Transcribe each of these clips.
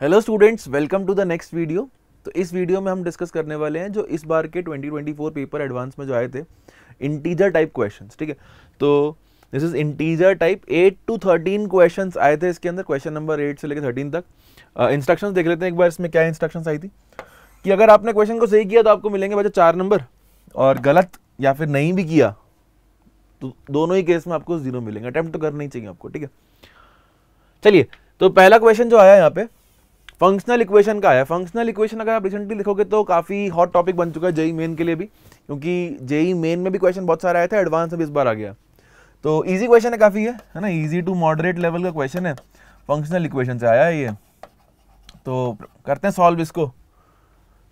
Hello students welcome to the next video तो इस video में हम डिस्कस करने वाले हैं जो इस बार के 2024 पेपर एडवांस में जो आए थे इंटीजर टाइप क्वेश्चंस ठीक है? तो this is integer type 8 to 13 questions आए थे इसके अंदर क्वेश्चन नंबर 8 से लेकर 13 तक। इंस्ट्रक्शंस uh, देख लेते हैं एक बार इसमें क्या इंस्ट्रक्शंस आई थी। कि अगर आपने क्वेश्चन को सही किया तो आपको मिलेंगे बच्चा चार नंबर और गलत या फिर नहीं भी किया तो दोनों ही केस में आपको ज़ीरो मिलेंगे। अटैम्प्ट तो करना ही चाहिए आपको ठीक है? चलिए तो पहला क्वेश्चन जो आया यहाँ पे फंक्शनल इक्वेशन का आया फंक्शनल इक्वेशन अगर आप रिसेंटली लिखोगे तो काफ़ी हॉट टॉपिक बन चुका है जेई मेन के लिए भी, क्योंकि जेई मेन में भी क्वेश्चन बहुत सारा आया था एडवांस में इस बार आ गया। तो इजी क्वेश्चन है काफ़ी है है ना? इजी टू मॉडरेट लेवल का क्वेश्चन है। फंक्शनल इक्वेशन से आया है ये। तो करते हैं सॉल्व इसको।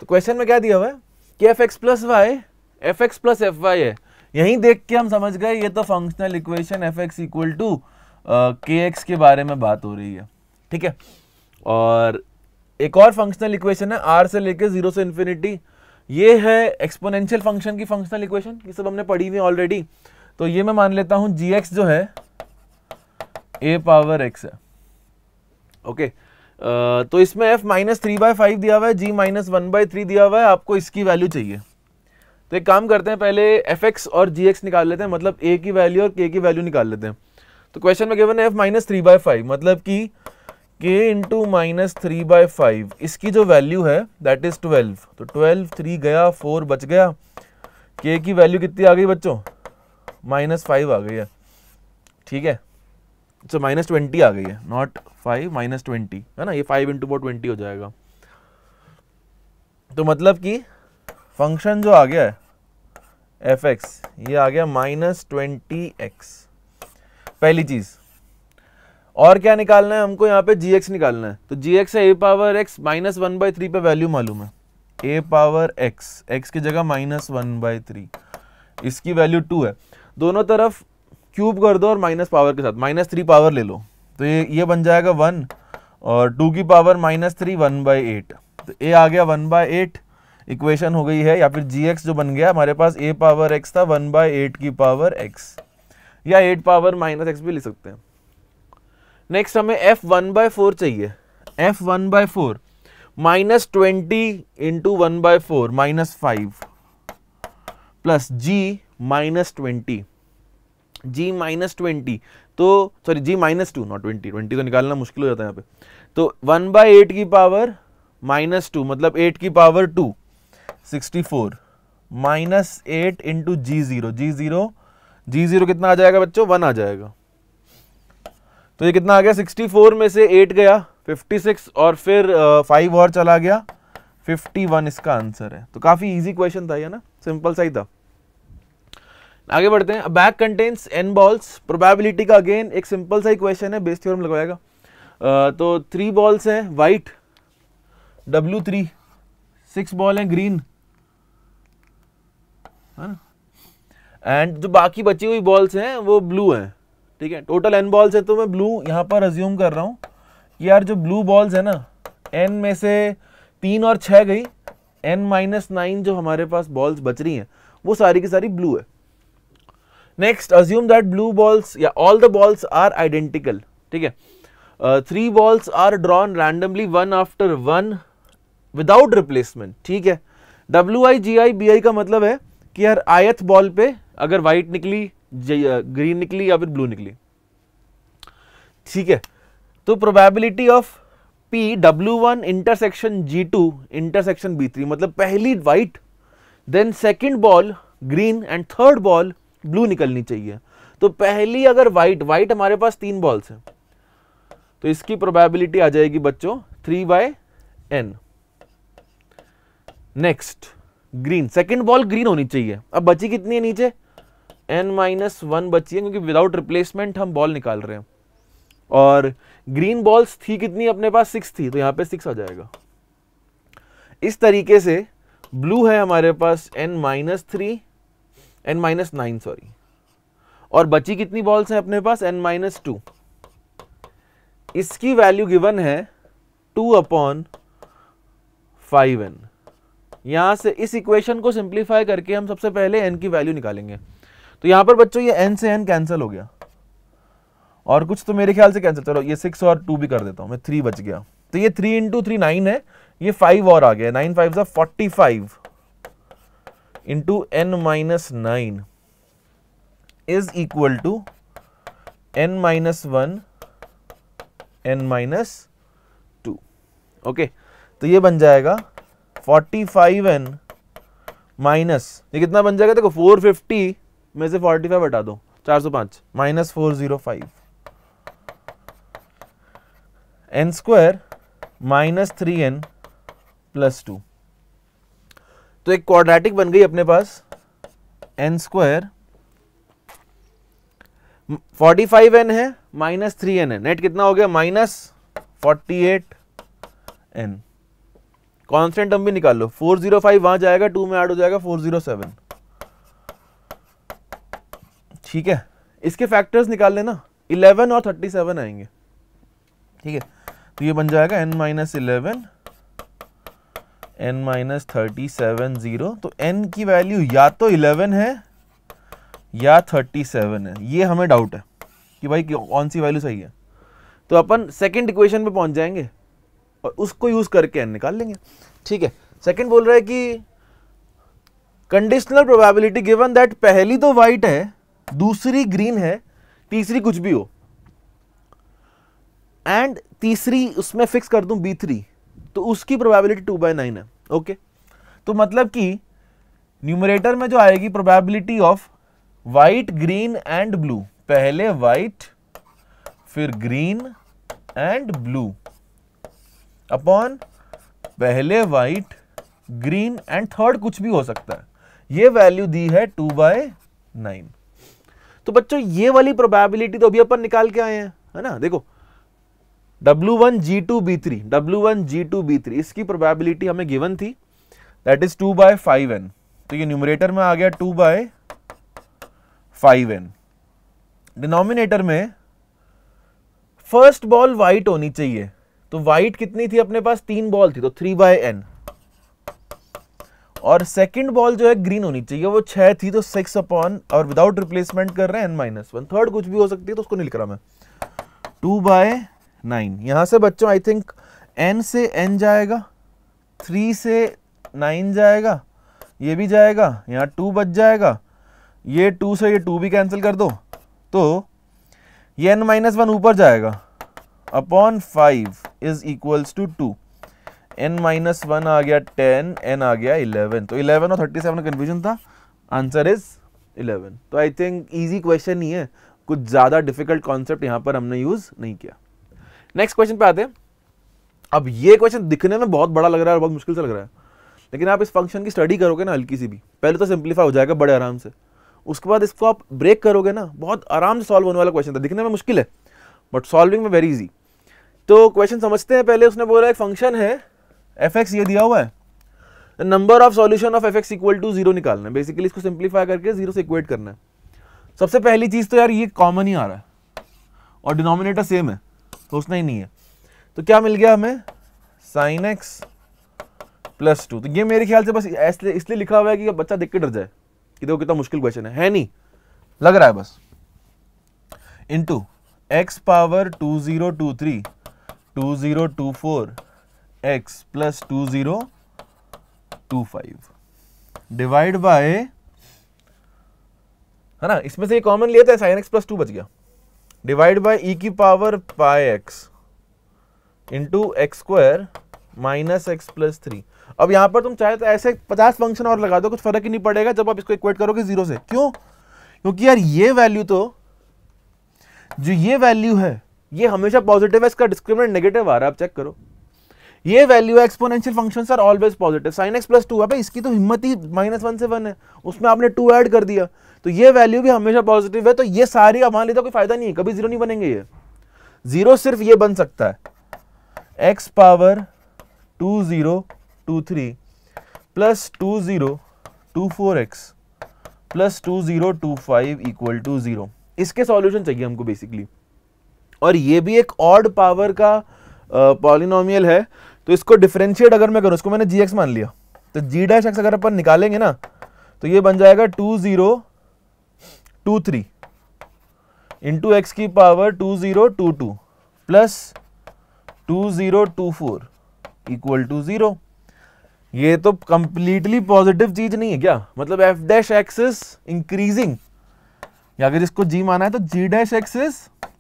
तो क्वेश्चन में क्या दिया हुआ है? कि f x plus y f x plus f y है। यहीं देख के हम समझ गए, ये तो functional equation f x equal to k x के बारे में बात हो रही है। ठीक है? और एक और फंक्शनल इक्वेशन है आर से लेके ज़ीरो से इन्फिनिटी ये है एक्सपोनेंशियल फ़ंक्शन की फंक्शनल इक्वेशन ये सब हमने पढ़ी हुई ऑलरेडी तो ये मैं मान लेता हूँ जी एक्स जो है ए पावर एक्स है. ओके तो इसमें f minus three by five दिया हुआ है g minus one by three दिया हुआ है, आपको इसकी वैल्यू चाहिए. तो एक काम करते हैं, पहले एफ़ एक्स और जी एक्स निकाल लेते हैं मतलब ए की वैल्यू और के की वैल्यू निकाल लेते हैं. तो क्वेश्चन में गिवन है f minus three by five मतलब कि k into minus three by five इसकी जो वैल्यू है दैट इज़ ट्वेल्व तो ट्वेल्व थ्री गया फोर बच गया. के की वैल्यू कितनी आ गई बच्चों? माइनस फाइव आ गई है. ठीक है? तो माइनस ट्वेंटी आ गई है. नॉट फाइव माइनस ट्वेंटी है ना? ये फाइव इंटू फोर ट्वेंटी हो जाएगा. तो मतलब कि फ़ंक्शन जो आ गया है एफ़ एक्स ये आ गया माइनस ट्वेंटी एक्स पहली चीज़ और क्या निकालना है? हमको यहाँ पे जी एक्स निकालना है। तो जी एक्स है a power x minus one by three पे वैल्यू मालूम है। ए पावर एक्स एक्स की जगह माइनस वन बाई थ्री इसकी वैल्यू टू है। दोनों तरफ़ क्यूब कर दो और माइनस पावर के साथ। माइनस थ्री पावर ले लो। तो ये ये बन जाएगा वन और टू की power minus three one by eight तो ए आ गया वन बाई एट इक्वेशन हो गई है या फिर जी एक्स जो बन गया, हमारे पास ए पावर एक्स था वन बाई एट की पावर एक्स या एट पावर माइनस एक्स भी ले सकते हैं। नेक्स्ट हमें एफ़ वन बाय फोर चाहिए। F one by four minus twenty into one by four minus five plus g minus twenty g minus twenty तो sorry g minus two not twenty twenty तो निकालना मुश्किल हो जाता है यहाँ पे। तो वन बाय एट की पावर माइनस टू मतलब एट की power two sixty four minus eight into g zero g zero g zero कितना आ जाएगा बच्चों? वन आ जाएगा। तो ये कितना आ गया? 64 में से 8 गया 56 और फिर फाइव और चला गया। 51 इसका आंसर है। तो काफ़ी इजी क्वेश्चन था ये ना? सिंपल सा ही था। आगे बढ़ते हैं। Bag contains n balls probability का अगेन एक सिंपल सा ही क्वेश्चन है। बेस थ्योरम लगवाएगा। तो थ्री बॉल्स हैं। White W three six ball हैं। ग्रीन है ना? एंड जो बाकी बची हुई बॉल्स हैं, वो ब्लू हैं। ठीक है? टोटल एन बॉल्स है तो मैं ब्लू यहाँ पर अज्यूम कर रहा हूँ। यार जो ब्लू बॉल्स है ना एन में से तीन और छह गई। एन माइनस नाइन जो हमारे पास बॉल्स बच रही हैं, वो सारी की सारी ब्लू है। Next assume that blue balls या all the balls are identical ठीक है? Three balls are drawn randomly one after one without replacement ठीक है? W I ji I B I का मतलब है कि यार आयथ बॉल पे अगर व्हाइट निकली ग्रीन निकली या फिर ब्लू निकली। ठीक है? तो probability of P W one intersection G two intersection B three मतलब पहली white then second ball green and third ball blue निकलनी चाहिए। तो पहली अगर व्हाइट व्हाइट हमारे पास तीन बॉल्स हैं। तो इसकी प्रोबेबिलिटी आ जाएगी बच्चों three by n next green second ball green होनी चाहिए। अब बची कितनी है नीचे? एन माइनस वन बची है, क्योंकि विदाउट रिप्लेसमेंट हम बॉल निकाल रहे हैं। और ग्रीन बॉल्स थी कितनी? अपने पास सिक्स थी तो यहाँ पे सिक्स आ जाएगा। इस तरीके से ब्लू है हमारे पास n minus three n minus nine sorry और बची कितनी बॉल्स हैं अपने पास? एन माइनस टू इसकी वैल्यू गिवन है टू अपॉन फाइव एन यहाँ से इस इक्वेशन को सिंप्लीफाई करके हम सबसे पहले एन की वैल्यू निकालेंगे। तो यहाँ पर बच्चों, ये एन से एन कैंसिल हो गया। और कुछ तो मेरे ख्याल से कैंसिल चलो, ये सिक्स और टू भी कर देता हूँ मैं थ्री बच गया। तो ये थ्री इंटू थ्री नाइन है, ये फाइव और आ गया। नाइन फाइव सा forty five into n minus nine is equal to n minus one n minus two okay तो ये बन जाएगा फोर्टी फाइव एन माइनस ये कितना बन जाएगा? देखो फोर फिफ्टी में से फोर्टी फाइव हटा दो चार सौ पाँच। Minus four zero five. N square minus three n plus two तो एक क्वाड्रेटिक बन गई अपने पास। N square forty five n है माइनस थ्री एन है। नेट कितना हो गया? Minus forty eight n constant term भी निकाल लो। 405 वहाँ जाएगा टू में ऐड हो जाएगा 407 ठीक है? इसके फैक्टर्स निकाल लेना। 11 और 37 आएँगे। ठीक है? तो ये बन जाएगा n minus eleven n minus thirty seven zero तो n की वैल्यू या तो 11 है, या 37 है। ये हमें डाउट है कि भाई कौन सी वैल्यू सही है। तो अपन सेकंड इक्वेशन पे पहुँच जाएँगे और उसको यूज़ करके एन निकाल लेंगे। ठीक है? सेकंड बोल रहा है कि कंडीशनल प्रोबेबिलिटी गिवन दैट पहली तो वाइट है दूसरी ग्रीन है, तीसरी कुछ भी हो। एंड तीसरी उसमें फिक्स कर दूँ बी थ्री तो उसकी प्रोबेबिलिटी टू बाई नाइन है ओके तो मतलब कि न्यूमरेटर में जो आएगी probability of white green and blue पहले व्हाइट फिर ग्रीन एंड ब्लू अपॉन पहले व्हाइट ग्रीन एंड थर्ड कुछ भी हो सकता है। ये वैल्यू दी है टू बाय नाइन तो बच्चों, ये वाली प्रोबेबिलिटी तो अभी अपन निकाल के आए हैं, है ना? देखो W one G two B three W one G two B three इसकी प्रोबेबिलिटी हमें गिवन थी that is two by five n तो ये न्यूमरेटर में आ गया two by five n denominator में फ़र्स्ट बॉल वाइट होनी चाहिए। तो वाइट कितनी थी अपने पास? तीन बॉल थी तो थ्री बाय एन और सेकंड बॉल जो है ग्रीन होनी चाहिए। वो छह थी तो सिक्स अपॉन और विदाउट रिप्लेसमेंट कर रहे हैं एन माइनस वन थर्ड कुछ भी हो सकती है तो उसको नहीं लिख रहा मैं। टू बाय नाइन यहाँ से बच्चों आई थिंक एन से एन जाएगा थ्री से नाइन जाएगा, ये भी जाएगा, यहाँ टू बच जाएगा। ये टू से ये टू भी कैंसिल कर दो तो ये एन माइनस वन ऊपर जाएगा। Upon five is equals to two n minus one आ गया टेन एन आ गया इलेवन तो इलेवन और थर्टी सेवन कन्फ्यूज़न था? आंसर इज़ इलेवन तो आई थिंक ईजी क्वेश्चन ही है. कुछ ज़्यादा डिफ़िकल्ट कॉन्सेप्ट यहाँ पर हमने यूज़ नहीं किया. नेक्स्ट क्वेश्चन पे आते हैं. अब ये क्वेश्चन दिखने में बहुत बड़ा लग रहा है और बहुत मुश्किल से लग रहा है. लेकिन आप इस फ़ंक्शन की स्टडी करोगे ना हल्की सी भी. पहले तो सिंप्लीफाई हो जाएगा बड़े आराम से. उसके बाद इसको आप ब्रेक करोगे ना, बहुत आराम से सॉल्व होने वाला क्वेश्चन था. दिखने में मुश्किल है बट सॉल्विंग में वेरी इजी तो क्वेश्चन समझते हैं पहले, उसने बोला एक फ़ंक्शन है एफ़ एक्स ये दिया हुआ है। Number of solution of f x equal to zero निकालना है। बेसिकली इसको सिंप्लीफाई करके ज़ीरो से इक्वेट करना है। सबसे पहली चीज़ तो यार ये कॉमन ही आ रहा है। और डिनोमिनेटर सेम है। सोचना ही नहीं है। तो क्या मिल गया हमें? साइन एक्स प्लस टू तो ये मेरे ख्याल से बस इसलिए लिखा हुआ है कि बच्चा देख के डर जाए कि देखो कितना मुश्किल क्वेश्चन है। है नहीं। लग रहा है बस। Into x power two zero two three two zero two four x plus two zero two five divide by है ना, इसमें से ये कॉमन लिया था साइन एक्स प्लस टू बच गया। डिवाइड बाय ई की power pi x into x square minus x plus three अब यहाँ पर तुम चाहे तो ऐसे पचास फ़ंक्शन और लगा दो, कुछ फ़र्क ही नहीं पड़ेगा जब आप इसको इक्वेट करोगे ज़ीरो से। क्यों? क्योंकि यार ये वैल्यू तो जो ये वैल्यू है, ये हमेशा पॉजिटिव है, इसका डिस्क्रिमिनेंट नेगेटिव आ रहा है, आप चेक करो। ये वैल्यू है exponential functions are always positive sine x plus two है इसकी तो हिम्मत ही माइनस वन से वन है। उसमें आपने टू ऐड कर दिया। तो ये वैल्यू भी हमेशा पॉजिटिव है तो ये सारी हमारे लिए तो कोई फ़ायदा नहीं है, कभी ज़ीरो नहीं बनेंगे ये। ज़ीरो सिर्फ़ ये बन सकता है। X power two zero two three plus two zero two four x plus two zero two five equal to zero इसके सॉल्यूशन चाहिए हमको बेसिकली और ये भी एक ऑड पावर का पॉलिनोमियल है। तो इसको डिफ्रेंशिएट अगर मैं करूँ, इसको मैंने जी एक्स मान लिया। तो जी डैश एक्स अगर अपन निकालेंगे ना तो ये बन जाएगा two zero two three into x की power two zero two two plus two zero two four equal to zero ये तो कंप्लीटली पॉजिटिव चीज़ नहीं है क्या? मतलब एफ़ डैश एक्सिस इंक्रीजिंग या अगर इसको जी माना है तो G dash x is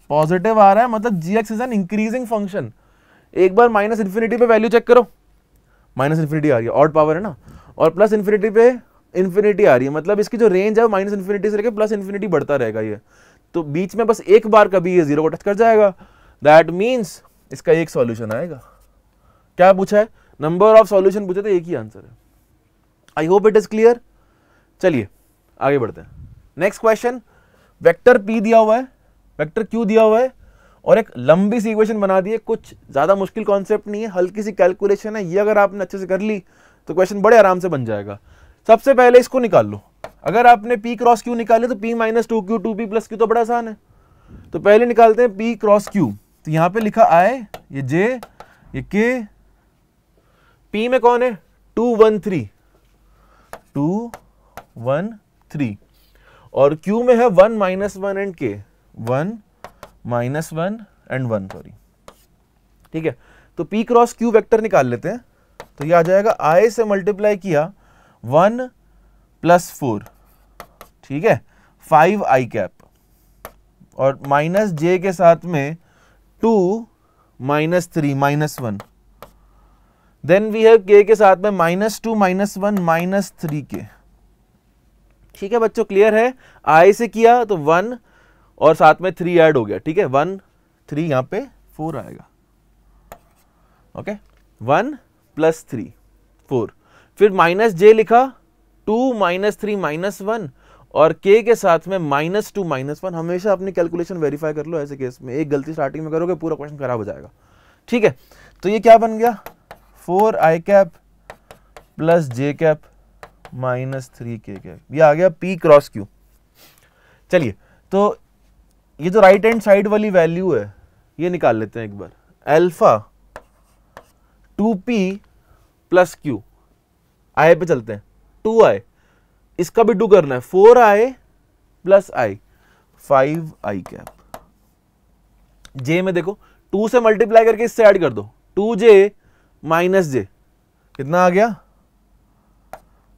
positive आ रहा है मतलब G x is an increasing function एक बार माइनस इन्फिनिटी पे वैल्यू चेक करो। माइनस इन्फिनिटी आ रही है ऑड पावर है ना? और प्लस इन्फिनिटी पे इन्फिनिटी आ रही है मतलब इसकी जो रेंज है माइनस इन्फिनिटी से लेकर प्लस इन्फिनिटी बढ़ता रहेगा ये। तो बीच में बस एक बार कभी ये ज़ीरो को टच कर जाएगा। दैट मीन्स इसका एक सॉल्यूशन आएगा। क्या पूछा है? नंबर ऑफ़ सॉल्यूशन पूछे तो एक ही आंसर है। I hope it is clear चलिए, आगे बढ़ते हैं। नेक्स्ट क्वेश्चन वेक्टर पी दिया हुआ है। वेक्टर क्यू दिया हुआ है? और एक लंबी सी इक्वेशन बना दी है, कुछ ज़्यादा मुश्किल कॉन्सेप्ट नहीं है, हल्की सी कैलकुलेशन है, ये अगर आपने अच्छे से कर ली तो क्वेश्चन बड़े आराम से बन जाएगा। सबसे पहले इसको निकाल लो। अगर आपने पी क्रॉस क्यू निकाले तो P minus two Q two P plus Q तो बड़ा आसान है। तो पहले निकालते हैं पी क्रॉस क्यू तो यहाँ पे लिखा आए ये जे ये के पी में कौन है? Two one three two one three और क्यू में है one minus one and K one minus one and one sorry ठीक है? तो पी क्रॉस क्यू वेक्टर निकाल लेते हैं। तो ये आ जाएगा आई से मल्टीप्लाई किया, वन प्लस फोर ठीक है? फाइव आई कैप और माइनस जे के साथ में two minus three minus one then we have K के साथ में minus two minus one minus three के ठीक है बच्चों क्लियर है? आई से किया तो वन और साथ में थ्री ऐड हो गया, ठीक है? वन थ्री यहाँ पे फोर आएगा। Okay one plus three four फिर माइनस जे लिखा two minus three minus one और के के साथ में माइनस टू माइनस वन हमेशा अपनी कैलकुलेशन वेरीफाई कर लो ऐसे केस में। एक गलती स्टार्टिंग में करोगे, पूरा क्वेश्चन खराब हो जाएगा। ठीक है? तो ये क्या बन गया? Four I cap plus J cap minus three K cap ये आ गया पी क्रॉस क्यू चलिए तो ये जो राइट हैंड साइड वाली वैल्यू है, ये निकाल लेते हैं एक बार। Alpha two P plus Q I पे चलते हैं। टू आई इसका भी टू करना है। Four I plus I five I cap J में देखो टू से मल्टीप्लाई करके इससे ऐड कर दो। टू जे माइनस जे कितना आ गया?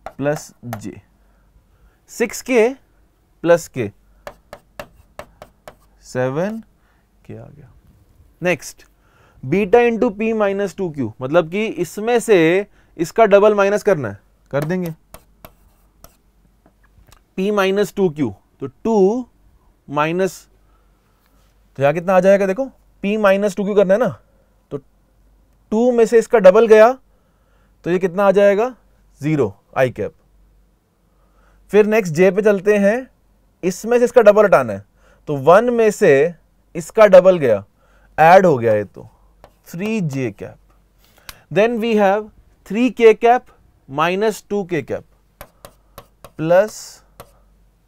Plus J six K plus K seven K आ गया? Next beta into P minus two Q मतलब कि इसमें से इसका डबल माइनस करना है, कर देंगे। पी माइनस टू क्यू तो टू माइनस तो यहाँ कितना आ जाएगा देखो पी माइनस टू क्यू करना है ना तो टू में से इसका डबल गया तो ये कितना आ जाएगा? ज़ीरो आई कैप फिर नेक्स्ट जे पे चलते हैं, इसमें से इसका डबल हटाना है। तो वन में से इसका डबल गया, ऐड हो गया ये तो। Three J cap. Then we have three K cap minus two K cap plus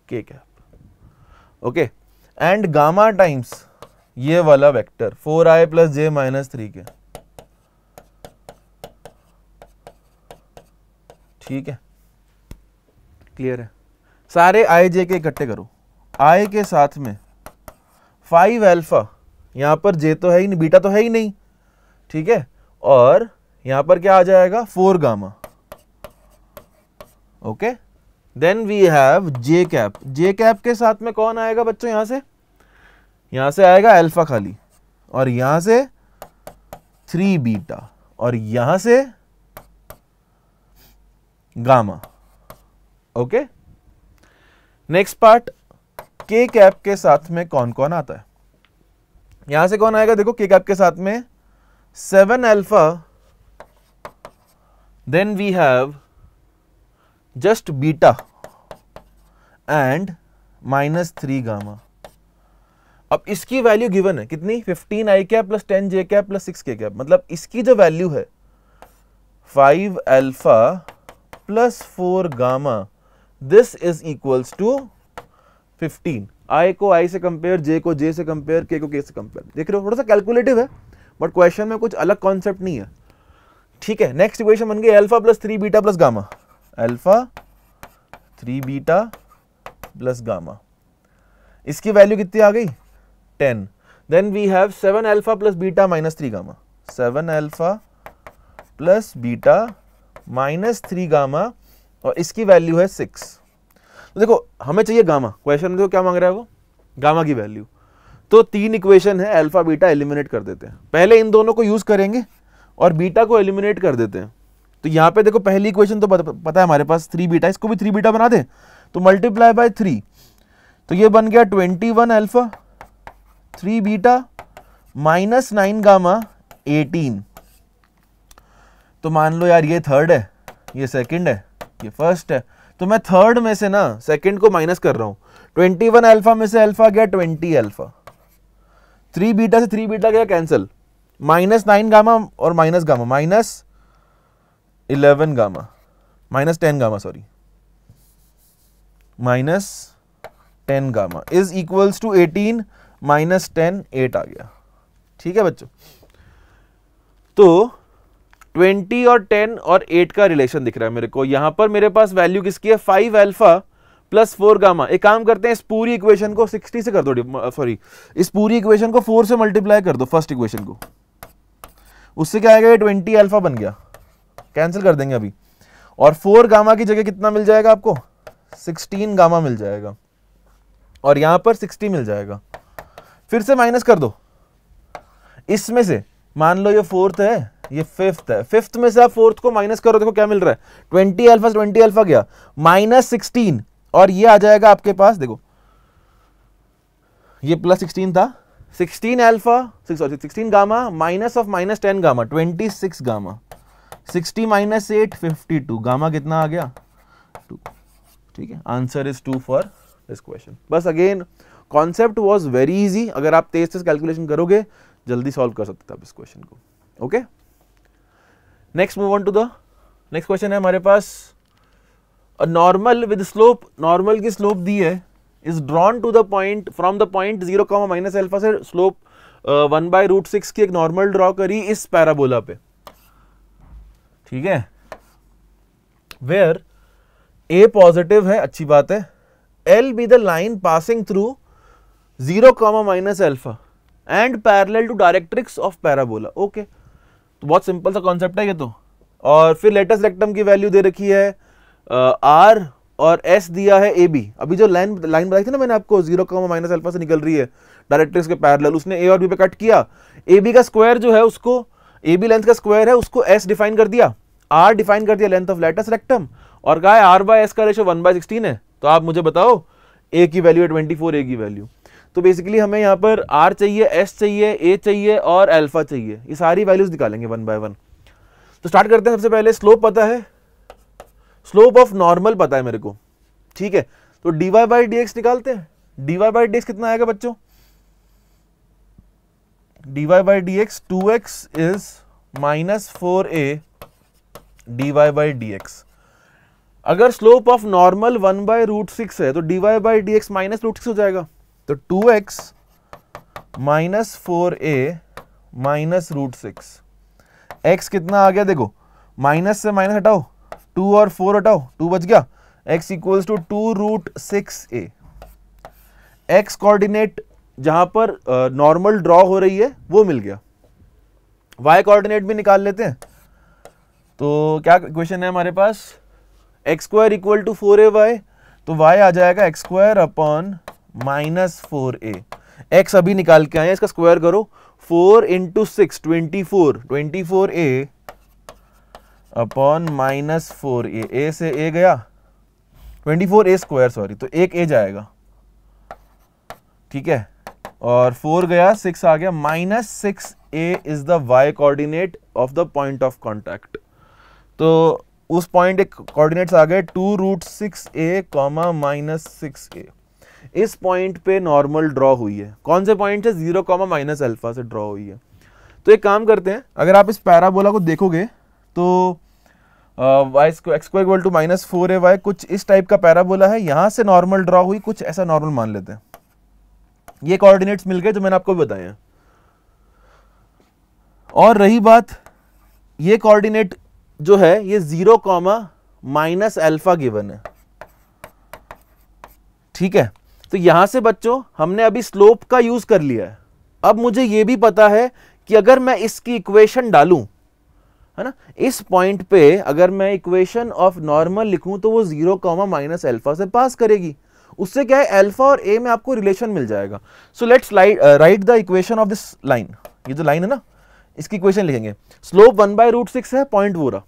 K cap. Okay and gamma times ये वाला vector four I plus J minus three K. ठीक है? क्लियर है? सारे आई जे के इकट्ठे करो। आई के साथ में फाइव एल्फा यहाँ पर जे तो है ही नहीं बीटा तो है ही नहीं, ठीक है? और यहाँ पर क्या आ जाएगा? Four gamma okay then we have J cap J cap के साथ में कौन आएगा बच्चों यहाँ से? यहाँ से आएगा एल्फा खाली, और यहाँ से थ्री बीटा और यहाँ से gamma okay next part K cap के साथ में कौन कौन आता है? यहाँ से कौन आएगा? देखो के कैप के साथ में seven alpha then we have just beta and minus three gamma अब इसकी वैल्यू गिवन है। कितनी? 15 I cap plus ten J cap plus six K cap मतलब इसकी जो वैल्यू है five alpha plus four gamma this is equals to fifteen I को आई से कंपेयर जे को जे से कंपेयर के को के से कंपेयर देख रहे हो, थोड़ा सा कैलकुलेटिव है बट क्वेश्चन में कुछ अलग कॉन्सेप्ट नहीं है। ठीक है नेक्स्ट इक्वेशन बन गई alpha plus three beta plus gamma alpha three beta plus gamma इसकी वैल्यू कितनी आ गई? Ten then we have seven alpha plus beta minus three gamma seven alpha plus beta minus three gamma और इसकी value है six तो देखो, हमें चाहिए गामा। क्वेश्चन में देखो क्या मांग रहा है वो? गामा की वैल्यू तो तीन इक्वेशन है अल्फ़ा बीटा एलिमिनेट कर देते हैं। पहले इन दोनों को यूज़ करेंगे और बीटा को एलिमिनेट कर देते हैं। तो यहाँ पे देखो, पहली इक्वेशन तो पता है हमारे पास थ्री बीटा इसको भी थ्री बीटा बना दे। तो मल्टीप्लाई बाय थ्री तो ये बन गया twenty one alpha three beta minus nine gamma eighteen तो मान लो यार, ये थर्ड है, ये सेकंड है, ये फ़र्स्ट है। तो मैं थर्ड में से ना सेकंड को माइनस कर रहा हूँ। ट्वेंटी वन अल्फ़ा में से अल्फ़ा गया ट्वेंटी अल्फ़ा थ्री बीटा से थ्री बीटा गया कैंसिल माइनस नाइन गामा और minus gamma minus eleven gamma minus ten gamma sorry minus ten gamma is equals to eighteen minus ten eight आ गया। ठीक है बच्चों? तो 20 और 10 और 8 का रिलेशन दिख रहा है मेरे को। यहाँ पर मेरे पास वैल्यू किसकी है? 5 अल्फ़ा प्लस फोर गामा एक काम करते हैं, इस पूरी इक्वेशन को 60 से कर दो सॉरी इस पूरी इक्वेशन को 4 से मल्टीप्लाई कर दो फ़र्स्ट इक्वेशन को। उससे क्या आएगा? ये 20 अल्फ़ा बन गया। कैंसिल कर देंगे अभी। और फोर गामा की जगह कितना मिल जाएगा आपको? 16 गामा मिल जाएगा। और यहाँ पर 60 मिल जाएगा। फिर से माइनस कर दो। इसमें से, मान लो ये फोर्थ है ये फिफ्थ है। फिफ्थ में से आप फोर्थ को माइनस करो, देखो क्या मिल रहा है। ट्वेंटी अल्फ़ा ट्वेंटी अल्फ़ा गया। माइनस सिक्सटीन और ये आ जाएगा आपके पास, देखो। ये प्लस सिक्सटीन था। Sixteen sorry sixteen gamma minus of minus ten gamma twenty six gamma sixty minus eight fifty two gamma कितना आ गया? टू ठीक है। Answer is two for this question बस again concept was very easy अगर आप तेज तेज calculation करोगे, जल्दी सॉल्व कर सकते थे आप इस क्वेश्चन को। Okay okay? Next move on to the next question है हमारे पास। नॉर्मल विद स्लोप नॉर्मल की स्लोप दी है is drawn to the point from the point zero comma minus alpha से slope one by root six की एक normal draw करी इस पैराबोला पे। ठीक है? वेयर ए पॉजिटिव है, अच्छी बात है। L be the line passing through zero comma minus alpha and parallel to directrix of parabola okay तो बहुत सिंपल सा कॉन्सेप्ट है ये तो। और फिर लेटेस्ट रेक्टम की वैल्यू दे रखी है आर और एस दिया है ए बी अभी जो लाइन लाइन बताई थी ना मैंने आपको ज़ीरो कॉमा माइनस अल्फ़ा से निकल रही है डायरेक्टर्स के पैरेलल उसने ए और बी पे कट किया। ए बी का स्क्वायर जो है उसको ए बी लेंथ का स्क्वायर है, उसको एस डिफाइन कर दिया। आर डिफाइन कर दिया लेंथ ऑफ़ लेटेस्ट रेक्टम और कहा है आर बाय एस का रेशो वन बाय सिक्सटीन है। तो आप मुझे बताओ ए की वैल्यू है ट्वेंटी फोर ए की वैल्यू तो बेसिकली हमें यहाँ पर आर चाहिए एस चाहिए ए चाहिए और एल्फा चाहिए। ये सारी वैल्यूज़ निकालेंगे वन बाय वन तो स्टार्ट करते हैं सबसे पहले। स्लोप पता है? स्लोप ऑफ़ नॉर्मल पता है मेरे को। ठीक है? तो डीवाई बाई डी एक्स निकालते हैं। डीवाई बाई डी एक्स कितना आएगा बच्चों? D y by d x two x is minus four a d y by d x अगर slope of normal one by root six है तो d y by d x minus root six हो जाएगा। तो two x minus four a minus root six. X कितना आ गया? देखो माइनस से माइनस हटाओ टू और फोर हटाओ टू बच गया। X equals to two root six a. X coordinate जहाँ पर नॉर्मल uh, ड्रॉ हो रही है वो मिल गया। वाई कोऑर्डिनेट भी निकाल लेते हैं। तो क्या क्वेश्चन है हमारे पास? X square equal to four a y तो वाई आ जाएगा x square upon minus four a. X अभी निकाल के आए इसका स्क्वायर करो। Four into six twenty four twenty four a upon minus four a a से ए गया। Twenty four a square sorry तो एक ए जाएगा। ठीक है? और फोर गया सिक्स आ गया। Minus six a is the y coordinate of the point of contact तो उस पॉइंट कोऑर्डिनेट्स आ गए। Two root six a comma minus six a इस पॉइंट पे नॉर्मल ड्रॉ हुई है। कौन से पॉइंट से ज़ीरो कॉमा माइनस अल्फ़ा से ड्रॉ हुई है। तो एक काम करते हैं, अगर आप इस पैराबोला को देखोगे तो y x square equal to minus four a y कुछ इस टाइप का पैराबोला है। यहाँ से नॉर्मल ड्रॉ हुई, कुछ ऐसा नॉर्मल मान लेते हैं। ये कोऑर्डिनेट्स मिल गए जो मैंने आपको बताए हैं। और रही बात, ये कोऑर्डिनेट जो है, ये zero comma minus alpha given है। ठीक है? तो यहाँ से बच्चों, हमने अभी स्लोप का यूज़ कर लिया है। अब मुझे यह भी पता है कि अगर मैं इसकी इक्वेशन डालूं, है ना, इस पॉइंट पे अगर मैं इक्वेशन ऑफ़ नॉर्मल लिखूं तो वो ज़ीरो कॉमा माइनस एल्फा से पास करेगी। उससे क्या है एल्फा और ए में आपको रिलेशन मिल जाएगा। So let's write the equation of this line ये जो लाइन है ना, इसकी इक्वेशन लिखेंगे। Slope one by root six है पॉइंट वो रहा।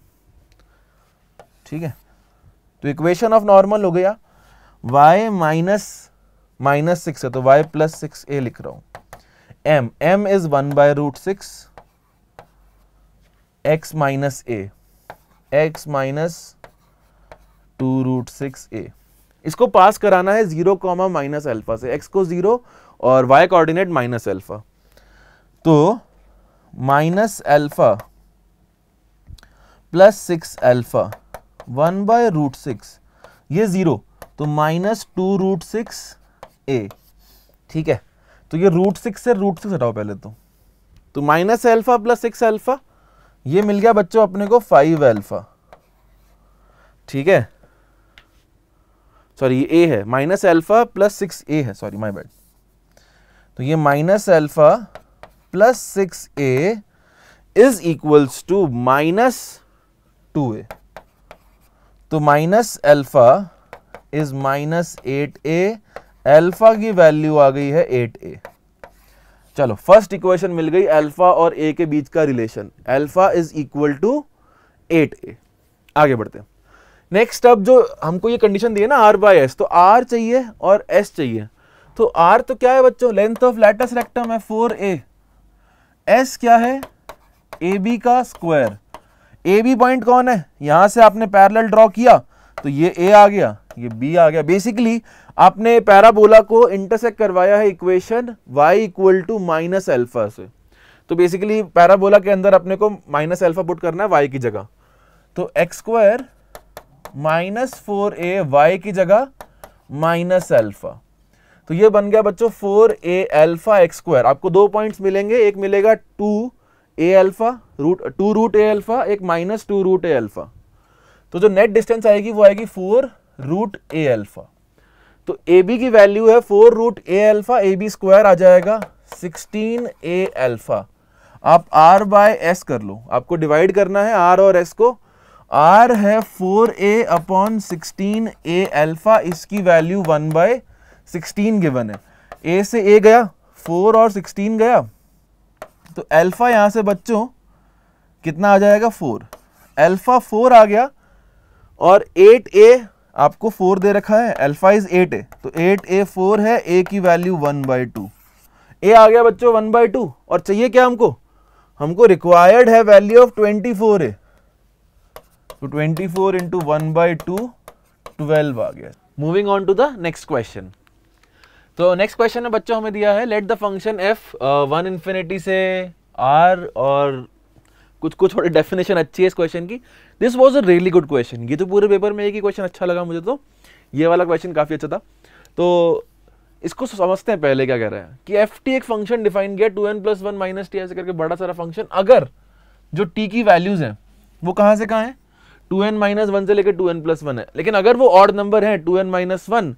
ठीक है? तो इक्वेशन ऑफ़ नॉर्मल हो गया। Y माइनस माइनस सिक्स है तो वाई प्लस सिक्स ए लिख रहा हूँ। M m is one by root six x minus a x minus two root six a इसको पास कराना है ज़ीरो कॉमा माइनस अल्फ़ा से। एक्स को ज़ीरो और वाई कोऑर्डिनेट माइनस अल्फ़ा तो minus alpha plus six alpha one by root six ये zero तो minus two root six a ठीक है? तो ये रूट सिक्स से रूट सिक्स हटाओ पहले तो। तो minus alpha plus six alpha ये मिल गया बच्चों अपने को फाइव एल्फा ठीक है? सॉरी ये ए है। Minus alpha plus six a है। सॉरी माय बैड तो ये minus alpha plus six a is equals to minus two a तो minus alpha is minus eight a alpha की वैल्यू आ गई है एट ए चलो फ़र्स्ट इक्वेशन मिल गई अल्फ़ा और ए के बीच का relation alpha is equal to eight a आगे बढ़ते हैं। नेक्स्ट अब जो हमको ये कंडीशन दी है ना आर बाय एस तो आर चाहिए और एस चाहिए। तो आर तो क्या है बच्चों? लेंथ ऑफ़ लेटस रेक्टम है फोर ए एस क्या है? ए बी का स्क्वायर ए बी पॉइंट कौन है? यहाँ से आपने पैरेलल ड्रॉ किया तो ये ए आ गया। ये बी आ गया। बेसिकली आपने पैराबोला को इंटरसेक्ट करवाया है equation y equal to minus alpha से। तो बेसिकली पैराबोला के अंदर अपने को माइनस एल्फा पुट करना है y की जगह। तो x square minus four a y की जगह माइनस एल्फा तो ये बन गया बच्चों four a alpha x square आपको दो पॉइंट्स मिलेंगे, एक मिलेगा two a alpha root two root a alpha एक minus two root a alpha तो जो नेट डिस्टेंस आएगी, वो आएगी फोर रूट ए एल्फा तो ए बी की वैल्यू है four root a alpha A B square आ जाएगा सिक्सटीन ए एल्फा आप आर बाय एस कर लो। आपको डिवाइड करना है आर और एस को। आर है four a upon sixteen a alpha इसकी value one by sixteen given है। ए से ए गया, फोर और सिक्सटीन गया। तो एल्फा यहाँ से बच्चों, कितना आ जाएगा फोर? एल्फा फोर आ गया और एट ए आपको फोर दे रखा है अल्फ़ा इज़ एट है तो एट ए फोर है ए की value one by two a आ गया बच्चों वन बाई टू और चाहिए क्या हमको? हमको रिक्वायर्ड है वैल्यू ऑफ़ ट्वेंटी फोर है तो twenty four into one by two twelve आ गया. Moving on to the next question तो नेक्स्ट क्वेश्चन में बच्चों हमें दिया है let the function f one infinity से आर और कुछ कुछ थोड़ी डेफिनेशन अच्छी है इस क्वेश्चन की. This was a really good question ये तो पूरे पेपर में एक ही क्वेश्चन अच्छा लगा मुझे तो। ये वाला क्वेश्चन काफ़ी अच्छा था। तो इसको समझते हैं पहले क्या कह रहे हैं? कि एफ़ टी एक फ़ंक्शन डिफाइन किया two n plus one minus t ऐसे करके बड़ा सारा फ़ंक्शन अगर जो टी की वैल्यूज़ हैं, वो कहाँ से कहाँ है? टू एन माइनस वन से लेकर टू एन प्लस वन है। लेकिन अगर वो ऑड नंबर है two n minus one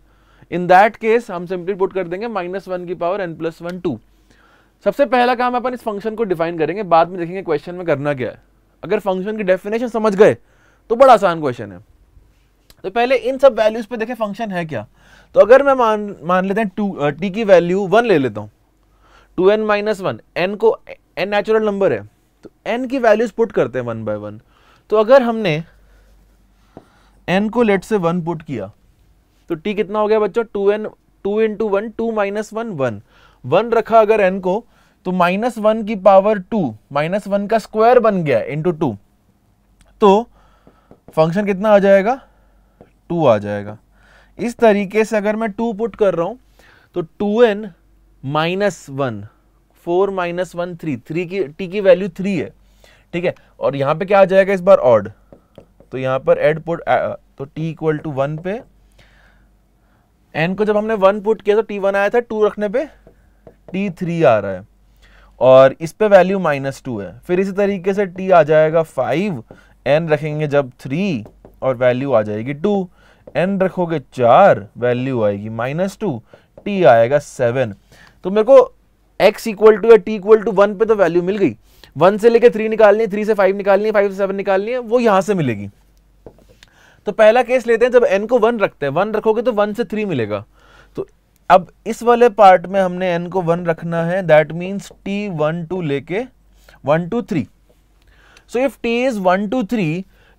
in that case हम सिंपली पुट कर देंगे माइनस वन की power n plus one two सबसे पहला काम अपन इस फ़ंक्शन को डिफाइन करेंगे, बाद में देखेंगे क्वेश्चन में करना क्या है। अगर फ़ंक्शन की डेफिनेशन समझ गए तो बड़ा आसान क्वेश्चन है। तो पहले इन सब वैल्यूज़ पे देखें फ़ंक्शन है क्या। तो अगर मैं मान मान लेते हैं टू टी की वैल्यू वन ले लेता हूँ। Two n minus one n को एन नेचुरल नंबर है। तो एन की वैल्यूज़ पुट करते हैं वन बाय वन तो अगर हमने एन को लेट से वन पुट किया तो टी कितना हो गया बच्चों? Two n two into one two minus one one one रखा अगर एन को तो माइनस वन की पावर टू, माइनस वन का स्क्वायर बन गया इंटू टू तो फ़ंक्शन कितना आ जाएगा? टू आ जाएगा. इस तरीके से अगर मैं टू पुट कर रहा हूँ तो two n minus one four minus one three three की टी की वैल्यू थ्री है. ठीक है? और यहाँ पे क्या आ जाएगा इस बार? ऑड तो यहाँ पर एड पुट तो टी इक्वल टू वन पे. एन को जब हमने वन पुट किया तो टी वन आया था टू रखने पे टी थ्री आ रहा है. और इस पे वैल्यू माइनस टू है। फिर इसी तरीके से टी आ जाएगा फाइव एन रखेंगे जब थ्री और वैल्यू आ जाएगी टू एन रखोगे चार वैल्यू आएगी माइनस टू टी आएगा सेवन तो मेरे को एक्स इक्वल टू या टी इक्वल टू वन पे तो वैल्यू मिल गई। वन से लेके थ्री निकालनी है थ्री से फाइव निकालनी है फाइव से सेवन निकालनी है, वो यहाँ से मिलेगी। तो पहला केस लेते हैं जब एन को वन रखते हैं। वन रखोगे तो वन से थ्री मिलेगा। अब इस वाले पार्ट में हमने n को वन रखना है that means t one to लेके one to three so if t is one to three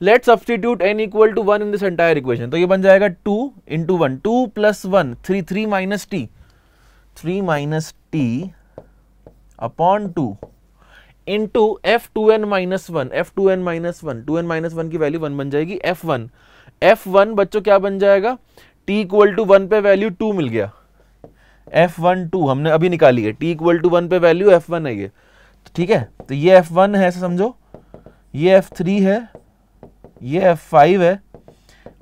let substitute n equal to one in this entire equation तो ये बन जाएगा two into one two plus one three three minus t three minus t upon two into f two n minus one f two n minus one two n minus one की value one बन जाएगी F one F one बच्चों क्या बन जाएगा? T equal to one पे value two मिल गया. एफ़ वन टू हमने अभी निकाली है। टी इक्वल टू वन पे वैल्यू एफ़ वन है ये। ठीक है? तो ये एफ़ वन है, ऐसा समझो। ये एफ़ थ्री है, ये एफ़ फाइव है,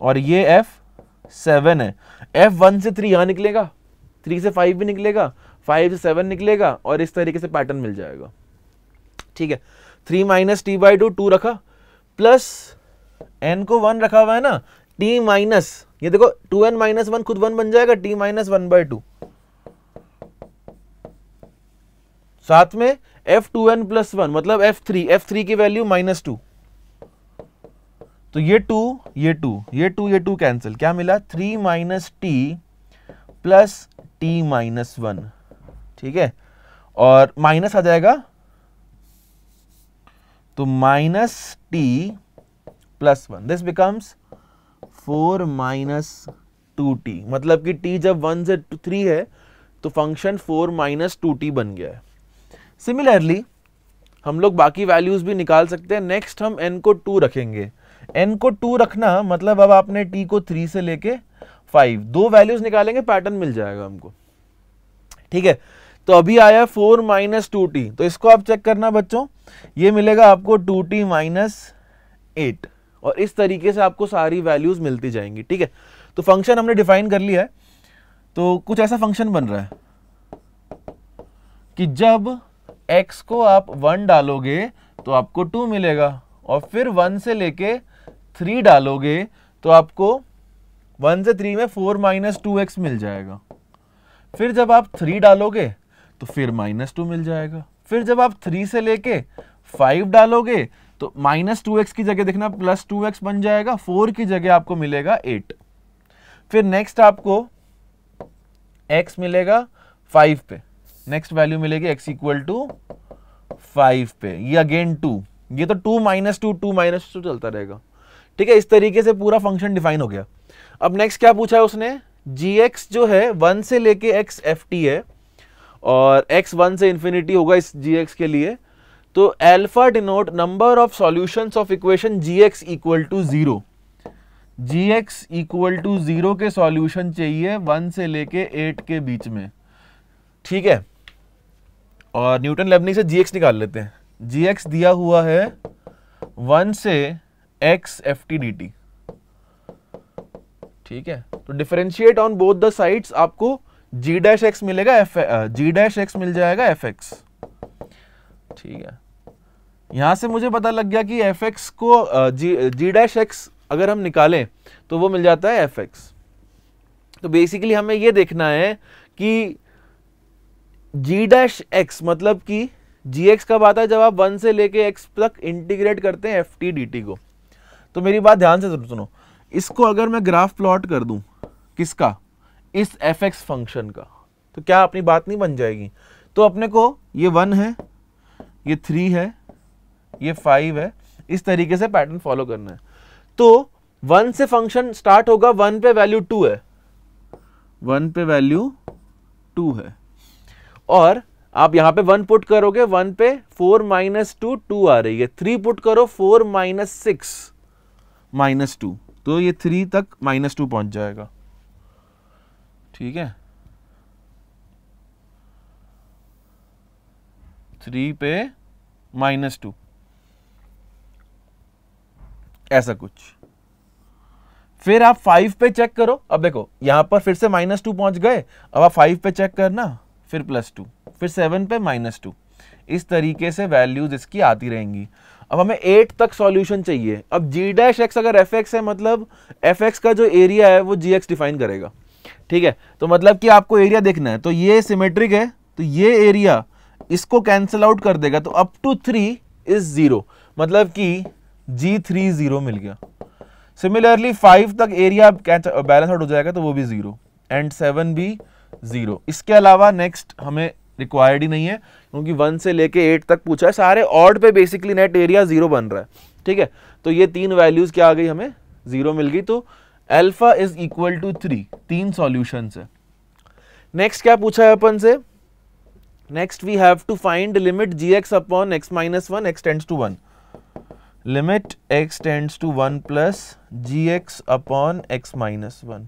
और ये एफ़ सेवन है। एफ़ वन से थ्री यहाँ निकलेगा थ्री से फाइव भी निकलेगा फाइव से सेवन निकलेगा, और इस तरीके से पैटर्न मिल जाएगा। ठीक है? Three minus t by two two रखा प्लस एन को वन रखा हुआ है ना टी माइनस ये देखो टू एन माइनस वन खुद वन बन जाएगा t minus one by two साथ में f two n plus one मतलब एफ़ थ्री एफ़ थ्री की वैल्यू माइनस टू तो ये टू ये टू ये टू ये टू कैंसिल क्या मिला? Three minus t plus t minus one ठीक है? और माइनस आ जाएगा? तो minus t plus one this becomes four minus two t मतलब कि टी जब वन से थ्री है तो function four minus two t बन गया है. सिमिलरली हम लोग बाकी वैल्यूज़ भी निकाल सकते हैं। नेक्स्ट हम एन को टू रखेंगे। एन को टू रखना मतलब अब आपने टी को थ्री से लेके फाइव दो वैल्यूज़ निकालेंगे पैटर्न मिल जाएगा हमको। ठीक है? तो अभी आया फोर माइनस टू टी तो इसको आप चेक करना बच्चों। ये मिलेगा आपको टू टी माइनस एट और इस तरीके से आपको सारी वैल्यूज़ मिलती जाएँगी। ठीक है? तो फ़ंक्शन हमने डिफाइन कर लिया है। तो कुछ ऐसा फ़ंक्शन बन रहा है कि जब x को आप वन डालोगे तो आपको टू मिलेगा और फिर वन से लेके थ्री डालोगे तो आपको वन से थ्री में फोर माइनस टू एक्स मिल जाएगा। फिर जब आप थ्री डालोगे तो फिर माइनस टू मिल जाएगा। फिर जब आप थ्री से लेके फाइव डालोगे तो माइनस टू एक्स की जगह देखना प्लस टू एक्स बन जाएगा फोर की जगह आपको मिलेगा एट फिर नेक्स्ट आपको एक्स मिलेगा फाइव पे। नेक्स्ट वैल्यू मिलेगी एक्स इक्वल टू फाइव पे। ये अगेन टू ये तो two minus two two minus two चलता रहेगा। ठीक है, इस तरीके से पूरा फ़ंक्शन डिफाइन हो गया। अब नेक्स्ट क्या पूछा है उसने? जी एक्स जो है वन से लेके एक्स एफ़ टी है। और एक्स वन से इंफिनिटी होगा इस जी एक्स के लिए। तो alpha denote number of solutions of equation g x equal to zero g x equal to zero के सॉल्यूशन चाहिए वन से लेके एट के बीच में। ठीक है और न्यूटन लेबनी से जी एक्स निकाल लेते हैं। जी एक्स दिया हुआ है वन से x f t d t ठीक है? तो differentiate on both the sides आपको जी डैश एक्स मिलेगा एफ़ जी डैश एक्स मिल जाएगा एफ़ एक्स ठीक है? यहाँ से मुझे पता लग गया कि एफ़ एक्स को जी डैश एक्स अगर हम निकालें तो वो मिल जाता है एफ़ एक्स तो बेसिकली हमें ये देखना है कि जी डैश एक्स मतलब कि जी एक्स कब आता है जब आप वन से लेके एक्स तक इंटीग्रेट करते हैं एफ़ टी डी टी को। तो मेरी बात ध्यान से सुनो इसको अगर मैं ग्राफ प्लॉट कर दूँ, किसका? इस एफ़ एक्स फ़ंक्शन का। तो क्या अपनी बात नहीं बन जाएगी? तो अपने को ये वन है, ये थ्री है, ये फाइव है, इस तरीके से पैटर्न फॉलो करना है। तो वन से फ़ंक्शन स्टार्ट होगा, वन पे वैल्यू टू है। वन पे वैल्यू टू है। और आप यहाँ पे वन पुट करोगे वन पे फोर माइनस टू टू आ रही है। थ्री पुट करो four minus six minus two तो ये थ्री तक माइनस टू पहुँच जाएगा। ठीक है? थ्री पे माइनस टू ऐसा कुछ। फिर आप फाइव पे चेक करो। अब देखो, यहाँ पर फिर से माइनस टू पहुँच गए। अब आप फाइव पे चेक करना। फिर प्लस टू फिर सेवन पे माइनस टू इस तरीके से वैल्यूज़ इसकी आती रहेंगी। अब हमें एट तक सॉल्यूशन चाहिए। अब जी डैश एक्स अगर एफ़ एक्स है मतलब एफ़ एक्स का जो एरिया है, वो जी एक्स डिफाइन करेगा। ठीक है? तो मतलब कि आपको एरिया देखना है। तो ये सिमेट्रिक है। तो ये एरिया इसको कैंसिल आउट कर देगा। तो up to three is zero मतलब कि जी थ्री ज़ीरो मिल गया। सिमिलरली फाइव तक एरिया बैलेंस आउट हो जाएगा तो वो भी ज़ीरो एंड सेवन भी ज़ीरो। इसके अलावा नेक्स्ट हमें रिक्वायर्ड ही नहीं है, क्योंकि वन से लेके एट तक पूछा है, सारे ऑड पे बेसिकली नेट एरिया ज़ीरो बन रहा है, ठीक है? तो ये तीन वैल्यूज़ क्या आ गई हमें? ज़ीरो मिल गई तो alpha is equal to three तीन सॉल्यूशन है। नेक्स्ट क्या पूछा है अपन से? Next we have to find limit g x upon x minus one x tends to one limit x tends to one plus g x upon x minus one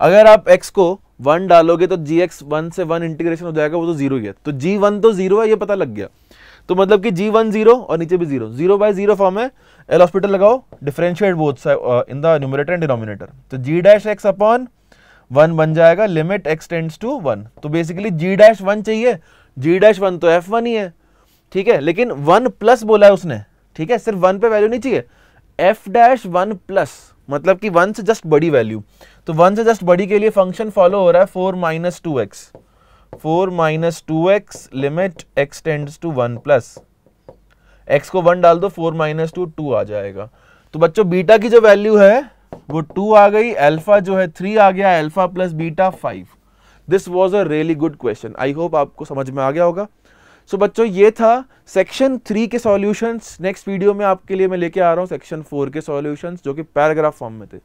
अगर आप x को one डालोगे तो जी एक्स वन से one integration हो जाएगा, वो तो ज़ीरो ही है। तो जी वन तो ज़ीरो है, ये पता लग गया। तो मतलब कि जी वन ज़ीरो और नीचे भी zero zero by zero form है। एल हॉस्पिटल लगाओ। Differentiate both in the numerator and denominator तो g dash x upon one बन जाएगा। Limit x tends to one तो बेसिकली जी डैश वन चाहिए। जी डैश वन तो एफ़ वन ही है। ठीक है? लेकिन वन प्लस बोला है उसने। ठीक है? सिर्फ़ वन पे वैल्यू नहीं चाहिए। एफ़ डैश वन प्लस मतलब कि वन से जस्ट बड़ी वैल्यू तो वन से जस्ट बड़ी के लिए फ़ंक्शन फॉलो हो रहा है four minus two x four minus two x limit x tends to one plus x को वन डाल दो फोर माइनस टू टू आ जाएगा. तो बच्चों बीटा की जो वैल्यू है, वो टू आ गई अल्फ़ा जो है थ्री आ गया alpha plus beta five this was a really good question I hope आपको समझ में आ गया होगा. सो so, बच्चों ये था सेक्शन थ्री के सॉल्यूशंस नेक्स्ट वीडियो में आपके लिए मैं लेके आ रहा हूँ सेक्शन फोर के सॉल्यूशंस जो कि पैराग्राफ फॉर्म में थे।